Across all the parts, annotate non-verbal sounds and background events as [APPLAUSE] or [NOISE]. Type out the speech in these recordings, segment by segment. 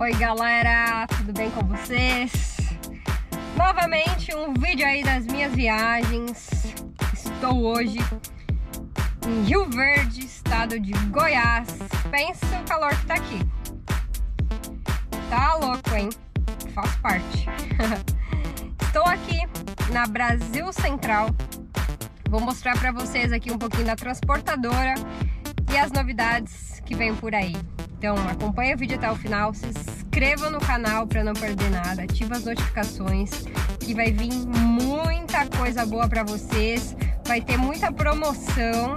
Oi galera, tudo bem com vocês? Novamente um vídeo aí das minhas viagens. Estou hoje em Rio Verde, estado de Goiás. Pensa o calor que tá aqui. Tá louco, hein? Faz parte. [LAUGHS] Estou aqui na Brasil Central. Vou mostrar para vocês aqui um pouquinho da transportadora e as novidades que vem por aí. Então acompanha o vídeo até o final, se inscreva no canal para não perder nada, ativa as notificações que vai vir muita coisa boa para vocês, vai ter muita promoção,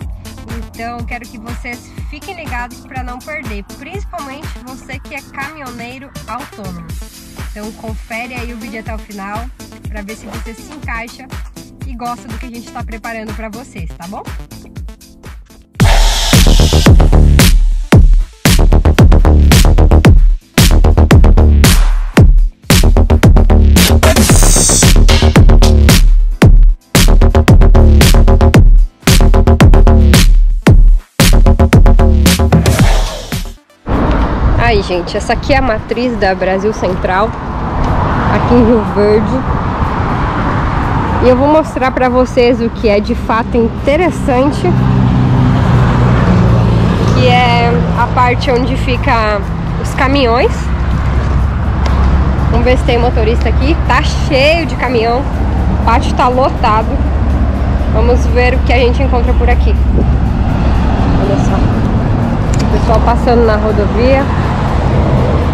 então quero que vocês fiquem ligados para não perder, principalmente você que é caminhoneiro autônomo. Então confere aí o vídeo até o final para ver se você se encaixa e gosta do que a gente está preparando para vocês, tá bom? Gente, essa aqui é a matriz da Brasil Central, aqui em Rio Verde. E eu vou mostrar para vocês o que é de fato interessante, que é a parte onde fica os caminhões. Vamos ver se tem motorista aqui. Tá cheio de caminhão, o pátio tá lotado. Vamos ver o que a gente encontra por aqui. Olha só. O pessoal passando na rodovia.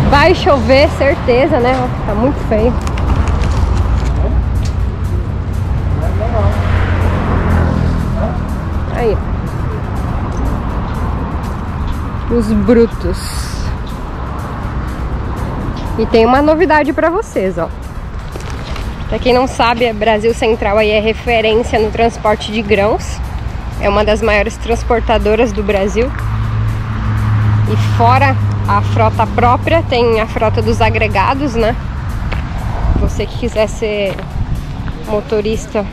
Vai chover, certeza, né? Tá muito feio. Aí. Os brutos. E tem uma novidade para vocês, ó. Pra quem não sabe, Brasil Central aí é referência no transporte de grãos. É uma das maiores transportadoras do Brasil. E fora a frota própria, tem a frota dos agregados, né? Você que quiser ser motorista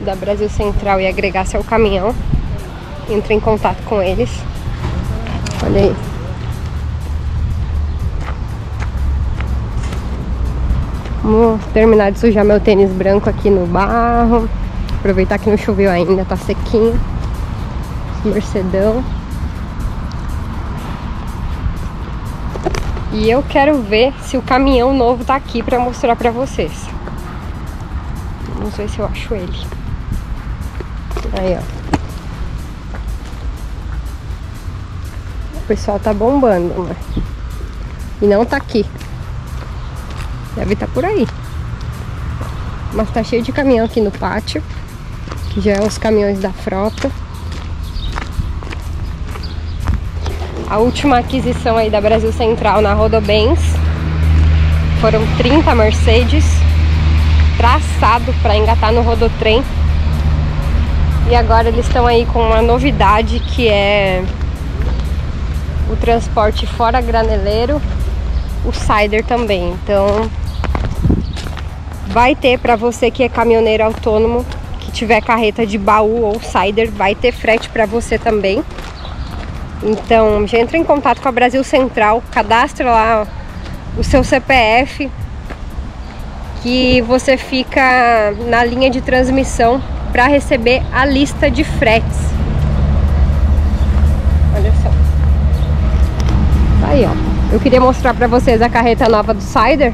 da Brasil Central e agregar seu caminhão, entre em contato com eles. Olha aí. Vou terminar de sujar meu tênis branco aqui no barro. Aproveitar que não choveu ainda, tá sequinho. Mercedão. E eu quero ver se o caminhão novo tá aqui pra mostrar pra vocês. Vamos ver se eu acho ele. Aí, ó. O pessoal tá bombando, né? E não tá aqui. Deve estar tá por aí. Mas tá cheio de caminhão aqui no pátio. Que já é os caminhões da frota. A última aquisição aí da Brasil Central na Rodobens foram 30 Mercedes traçado para engatar no Rodotrem. E agora eles estão aí com uma novidade que é o transporte fora graneleiro, o Cider também. Então vai ter para você que é caminhoneiro autônomo, que tiver carreta de baú ou Cider, vai ter frete para você também. Então, já entra em contato com a Brasil Central, cadastra lá o seu CPF, que você fica na linha de transmissão para receber a lista de fretes. Olha só. Tá aí, ó. Eu queria mostrar para vocês a carreta nova do Cider.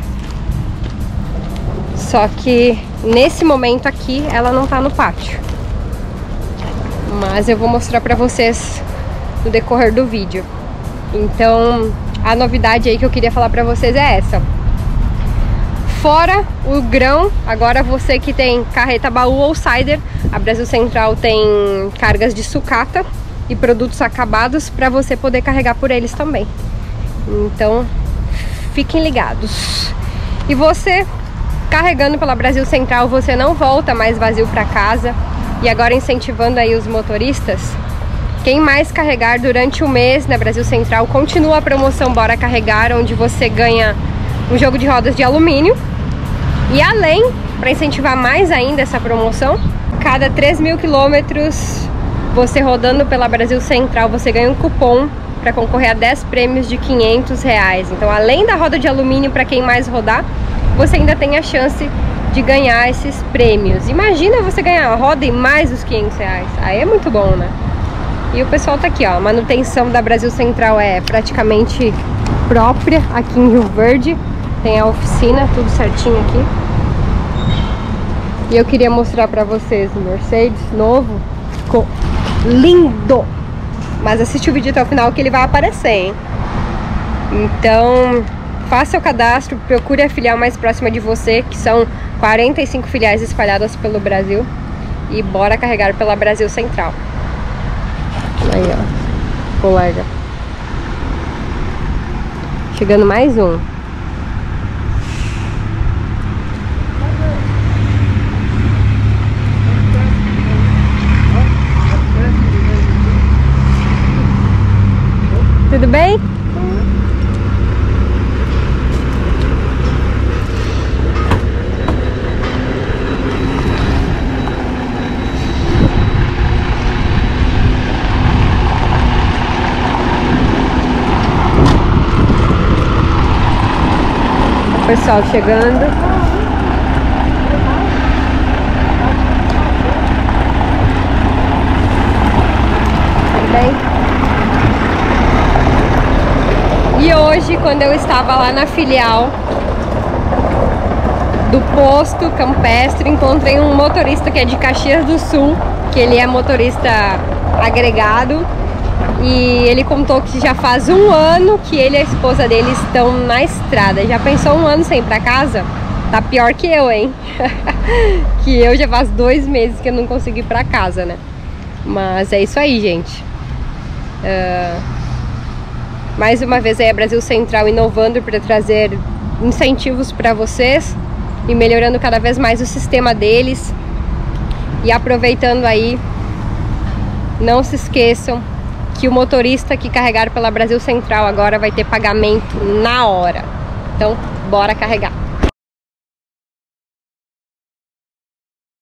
Só que nesse momento aqui ela não tá no pátio. Mas eu vou mostrar para vocês no decorrer do vídeo. Então, a novidade aí que eu queria falar pra vocês é essa. Fora o grão, agora você que tem carreta baú ou cider, a Brasil Central tem cargas de sucata e produtos acabados para você poder carregar por eles também. Então, fiquem ligados. E você carregando pela Brasil Central, você não volta mais vazio para casa. E agora incentivando aí os motoristas, quem mais carregar durante o mês na Brasil Central continua a promoção Bora Carregar, onde você ganha um jogo de rodas de alumínio. E além, para incentivar mais ainda essa promoção, cada 3 mil quilômetros você rodando pela Brasil Central, você ganha um cupom para concorrer a 10 prêmios de 500 reais. Então, além da roda de alumínio para quem mais rodar, você ainda tem a chance de ganhar esses prêmios. Imagina você ganhar a roda e mais os 500 reais. Aí é muito bom, né? E o pessoal tá aqui, ó. A manutenção da Brasil Central é praticamente própria aqui em Rio Verde. Tem a oficina, tudo certinho aqui. E eu queria mostrar pra vocês o Mercedes novo. Ficou lindo! Mas assiste o vídeo até o final que ele vai aparecer, hein? Então, faça o cadastro, procure a filial mais próxima de você, que são 45 filiais espalhadas pelo Brasil. E bora carregar pela Brasil Central. Aí, ó. Colega. Chegando mais um. Tudo bem? Pessoal chegando. E hoje, quando eu estava lá na filial do posto campestre, encontrei um motorista que é de Caxias do Sul, que ele é motorista agregado e ele contou que já faz um ano que ele e a esposa dele estão na estrada. Já pensou um ano sem ir pra casa? Tá pior que eu, hein? [LAUGHS] que eu já faz dois meses que eu não consegui ir pra casa, né? Mas é isso aí, gente. Uh, mais uma vez aí a Brasil Central inovando para trazer incentivos para vocês e melhorando cada vez mais o sistema deles. E aproveitando aí, não se esqueçam que o motorista que carregar pela Brasil Central agora vai ter pagamento na hora. Então, bora carregar.